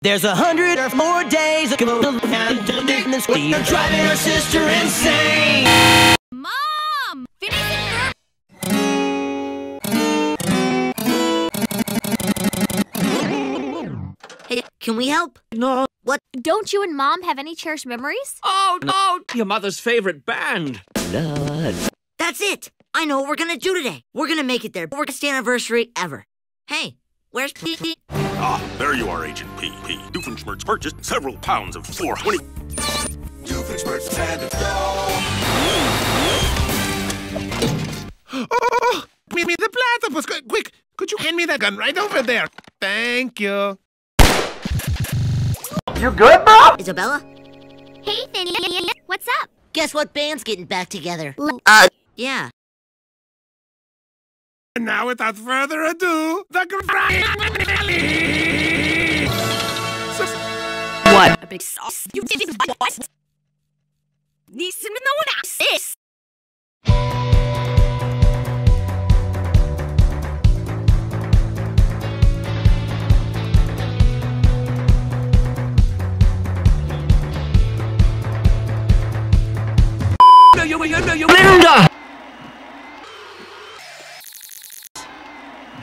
There's a hundred or more days of You're driving our sister insane. Mom! Finish it! Hey, can we help? No. What? Don't you and Mom have any cherished memories? Oh, no! Your mother's favorite band. Blood. That's it. I know what we're gonna do today. We're gonna make it their first anniversary ever. Hey, where's Pete? Ah, there you are, Agent P. P. Doofenshmirtz purchased several pounds of 420. Doofenshmirtz had to Oh, me, me the platypus. Qu- Quick, could you hand me that gun right over there? Thank you. You good, bro? Isabella? Hey, Finny. What's up? Guess what band's getting back together? Uh, yeah. And now, without further ado, the Granny. What? A big sauce. You did what? Need to know what this. No, you, you, no, you, Linda!